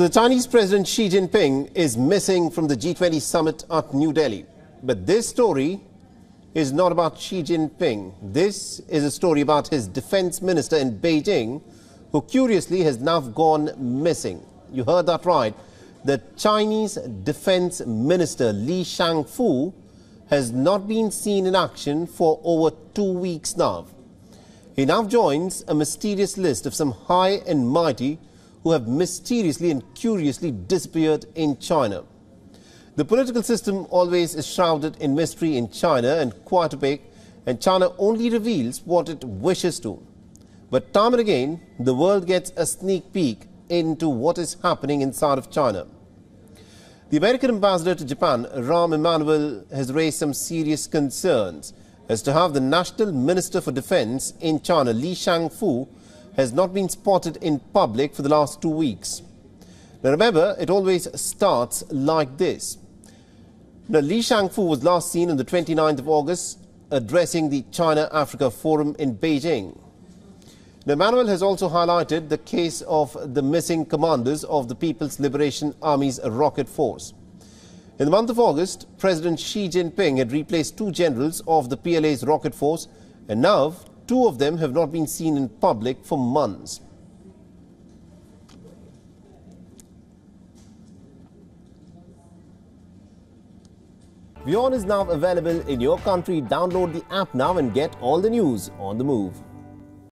So the Chinese President Xi Jinping is missing from the G20 summit at New Delhi. But this story is not about Xi Jinping. This is a story about his defense minister in Beijing, who curiously has now gone missing. You heard that right. The Chinese defense minister Li Shangfu has not been seen in action for over two weeks now. He now joins a mysterious list of some high and mighty who have mysteriously and curiously disappeared in China. The political system always is shrouded in mystery in China and quite opaque, and China only reveals what it wishes to. But time and again, the world gets a sneak peek into what is happening inside of China. The American ambassador to Japan, Rahm Emanuel, has raised some serious concerns as to how the National Minister for Defense in China, Li Shangfu, has not been spotted in public for the last two weeks. Now remember, it always starts like this. Now, Li Shangfu was last seen on the 29th of August addressing the China-Africa Forum in Beijing. Now, Emanuel has also highlighted the case of the missing commanders of the People's Liberation Army's rocket force. In the month of August, President Xi Jinping had replaced two generals of the PLA's rocket force, and now two of them have not been seen in public for months. WION is now available in your country. Download the app now and get all the news on the move.